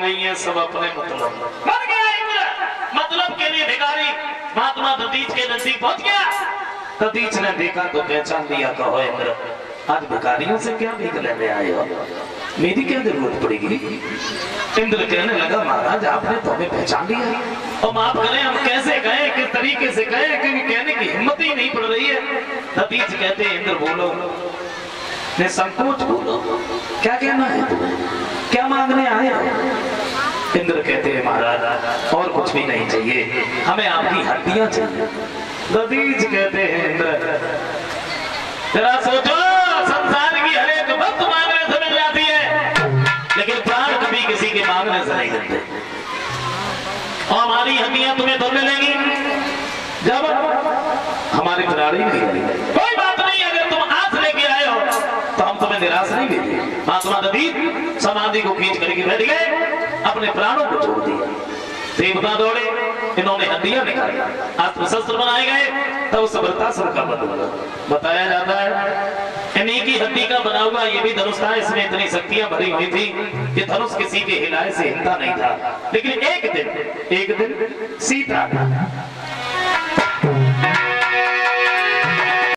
नहीं है सब अपने मतलब मर गया इंद्र मतलब के लिए भिखारी महात्मा दधीच के नज़दीक पहुँच गया। दधीच ने देखा तो पहचान लिया कहो इंद्र आज भिखारियों से क्या भीख लेने आए हो? मेरी क्या ज़रूरत पड़ेगी? इंद्र कहने लगा महाराज आपने तो हमें पहचान लिया और माफ़ करें हम कैसे गए किस तरीके से गए क्योंकि कहने की हिम्मत ही नहीं पड़ रही है? दधीच कहते इंद्र बोलो। ने संकोच बोलो क्या कहना है तुम्हें? क्या मांगने आए? इंद्र कहते हैं, महाराज, और कुछ भी नहीं चाहिए। हमें आपकी हड्डियाँ चाहिए। ददीज कहते हैं, इंद्र, जरा सोचो, संसार की हर एक वक्त मांगने से मिल जाती है, लेकिन प्राण कभी किसी के मांगने से नहीं मिलते। और हमारी हड्डियाँ तुम्हें तो मिलेंगी। जब हमारी प्राणी नहीं मिलेगी कोई बात नहीं, अगर तुम आस लेके आए हो तो हम तुम्हें निराश नहीं देंगे महात्मा दधी समाधि को खींच करके बैठ गए, अपने प्राणों को छोड़ दिया देवता दौड़े, इन्होंने हड्डियाँ निकाली अस्त्र शस्त्र बनाए गए, तब वृतासुर का वध बताया जाता है, इन्हीं की हड्डी का बना हुआ ये भी धनुष था, इसमें इतनी शक्तियाँ भरी हुई थी ये धनुष किसी के हिलाए से हिलता नहीं था। लेकिन एक दिन एक दिन सीता